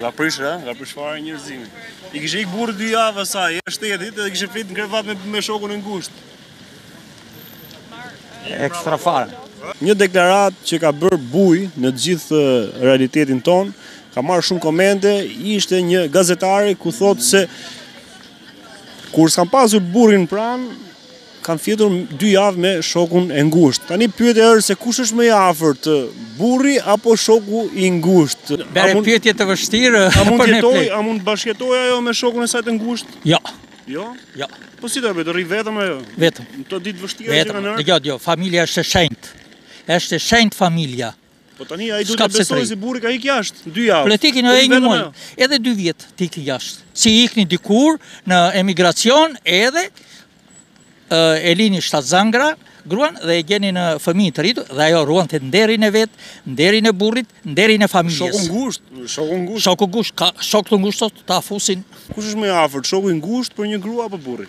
Nga prish, ha? Nga prish fare njerëzimi. I kishte ik burri dy javë jashtë shtetit dhe kishte fjet në krevat me me shokun e ngushtë. Ekstra fare. Një deklarat që ka bërë buj në gjithë realitetin tonë, ka marrë shumë komente, ishte një gazetare ku thotë se kur s'kam pasur burrin pranë, Kam fjetur dy javë me shokun e ngushtë. Tani pyetja është se kush është më i afërt, burri apo shoku i ngushtë? Bëre mund... pyetje të vështirë. A mund të jetoj, a mund të bashkëjetoj ajo me shokun e saj të ngushtë? Jo. Jo? Jo. Po si do e bëjë, do rri vetëm ajo? Vetëm. Të ditë vështirë vetëm. Vetëm. Jo, jo, familja është e shenjtë. Është e shenjtë familja. Po tani ai duhet të besojë se burri ka ikë jashtë, dy javë. Le të ikin edhe një muaj, edhe dy vjet të ikë jashtë. Si iknin dikur në emigracion edhe e linin shtatzënë gruan dhe e gjenin fëmijën të rritur dhe ajo ruante nderin e vet, nderin e burrit, nderin e familjes. Shoku ngusht, shoku ngusht. Shoku ngusht, ka shok të ngusht sot ta fusin. Kush është më i afërt, shoku i ngusht për një grua apo burri?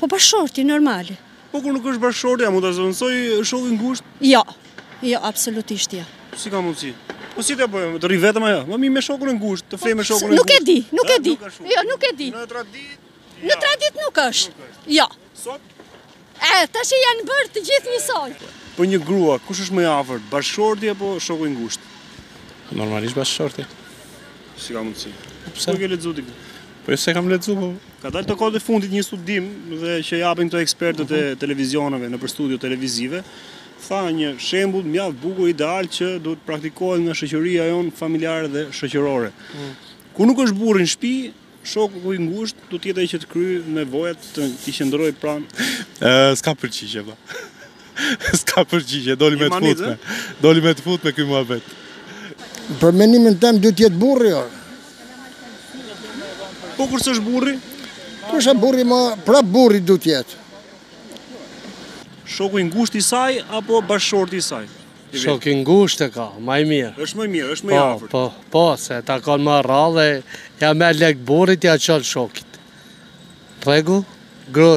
Po bashkëshorti, normal. Po kur nuk është bashkëshorti, a mund të zëvënsoj shoku i ngusht? Jo, jo, absolutisht jo. Si ka mundësi? Po si të bëjmë, të rri vetëm ajo? Më mi me shokun e ngusht, të flej me po, shokun e ngusht. Nuk e di, nuk e di. Jo, nuk e di. Në tradit? Në tradit nuk është. Jo. Sot? E, tashi janë bërë të gjithë njësoj. Për një grua, kush është më i afërt, bashkëshorti apo shoku i ngusht? Normalisht bashkëshorti. Si ka mundësi? Pse? Po ke lexuar ti? Po jo, s'e kam lexuar, po Ka dalë kohët e fundit një studim dhe që japin këta ekspertët e mhm. televizioneve nëpër studio televizive, tha një shembull mjaft bukur ideal që duhet të praktikohet nga shoqëria jonë familjare dhe shoqërore. Mm. Kur nuk është burri në shtëpi, shoku ku i ngushtë do të jetë ai që të kryejë nevojat të t'i qëndrojë pranë. Ë, s'ka përgjigje valla. S'ka përgjigje, doli me të futme. Doli me të futme ky muhabet. Për mendimin tëm duhet të jetë burri. Po kur s'është burri? Kur s'është burri, më prap burri duhet të jetë. Shoku i ngushtë i saj apo bashkëshorti i saj? Shoku i ngushtë e ka, më i mirë. Është më i mirë, është më i po, afërt. Po, po, se ta kanë më rrallë, ja merr lek burrit, ja çon shokit. Rregull? Gru.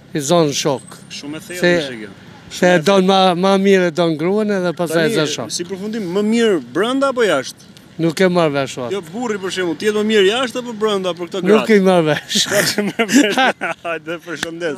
E zon shok. Shumë e thellë ishte kjo. Se e don ma, ma mirë e don gruën edhe pasaj e zon shok. Si përfundim, më mirë brënda apo jashtë? Nuk e marrë vesh o. Jo burri për shembull, të jetë më mirë jashtë apo brenda për këto gratë? Nuk e marrë vesh. Hajde përshëndes.